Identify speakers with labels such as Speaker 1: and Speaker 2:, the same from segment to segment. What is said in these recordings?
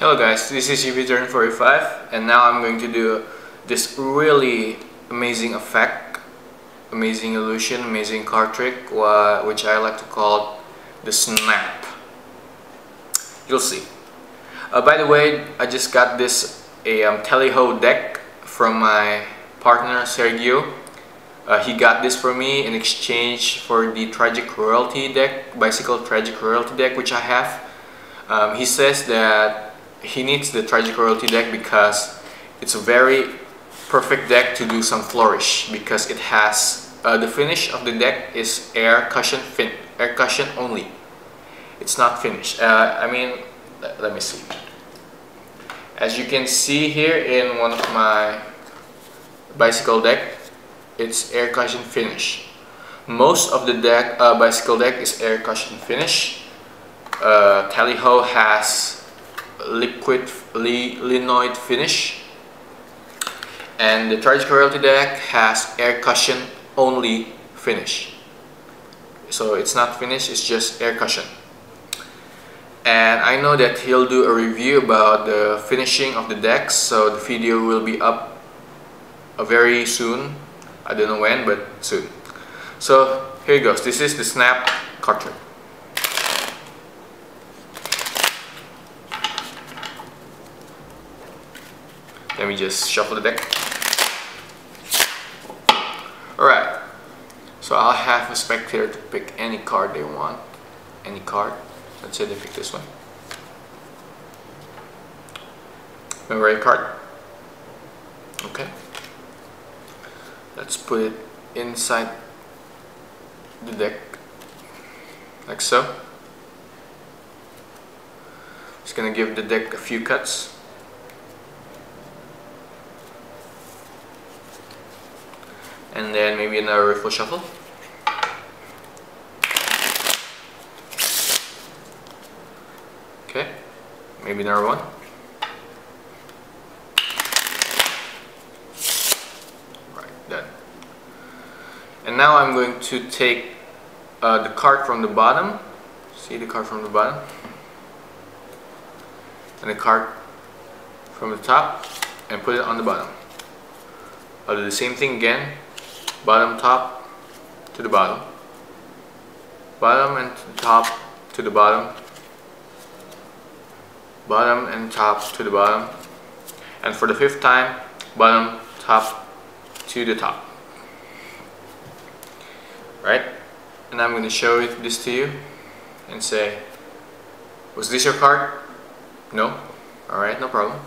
Speaker 1: Hello guys, this is UV45 and now I'm going to do this really amazing effect, amazing illusion, amazing card trick which I like to call the snap. You'll see. Uh, by the way, I just got this a um, Tally-Ho deck from my partner Sergio. Uh, he got this for me in exchange for the Tragic Royalty deck, Bicycle Tragic Royalty deck which I have. Um, he says that he needs the Tragic Royalty deck because it's a very perfect deck to do some flourish because it has uh, the finish of the deck is air cushion fin air cushion only. It's not finished. Uh, I mean let, me see. As you can see here in one of my bicycle deck it's air cushion finish. Most of the deck uh, bicycle deck is air cushion finish. Uh, Tally-Ho has liquid linoid finish. And the Tragic Royalty deck has air cushion only finish. So it's not finished it's just air cushion. And I know that he'll do a review about the finishing of the decks so the video will be up uh, very soon. I don't know when but soon. So here it goes. This is the snap card trick Let me just shuffle the deck. Alright, so I'll have a spectator to pick any card they want. Any card. Let's say they pick this one. Memory card. Okay. Let's put it inside the deck like so. Just gonna give the deck a few cuts. And then maybe another riffle shuffle. Okay, maybe another one. Right, done. And now I'm going to take uh, the card from the bottom. See the card from the bottom? And the card from the top and put it on the bottom. I'll do the same thing again bottom top to the bottom. Bottom and top to the bottom. Bottom and top to the bottom. And for the fifth time bottom top to the top. Right? And I'm going to show this to you and say was this your card? No. Alright no problem.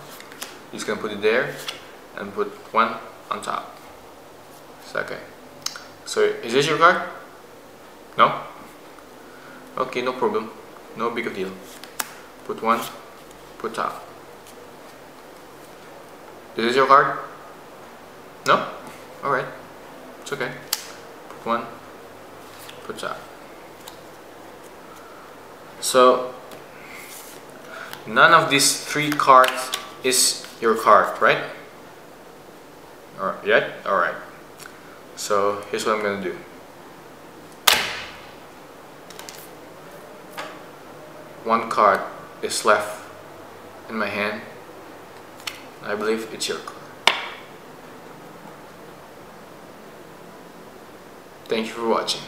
Speaker 1: Just gonna put it there and put one on top okay. So is this your card? No? Okay, no problem. No big deal. Put one, put. This is your card? No? Alright. It's okay. Put one, put top. So none of these three cards is your card, right? Alright, yet? Alright. So here's what I'm going to do. One card is left in my hand. I believe it's your card. Thank you for watching.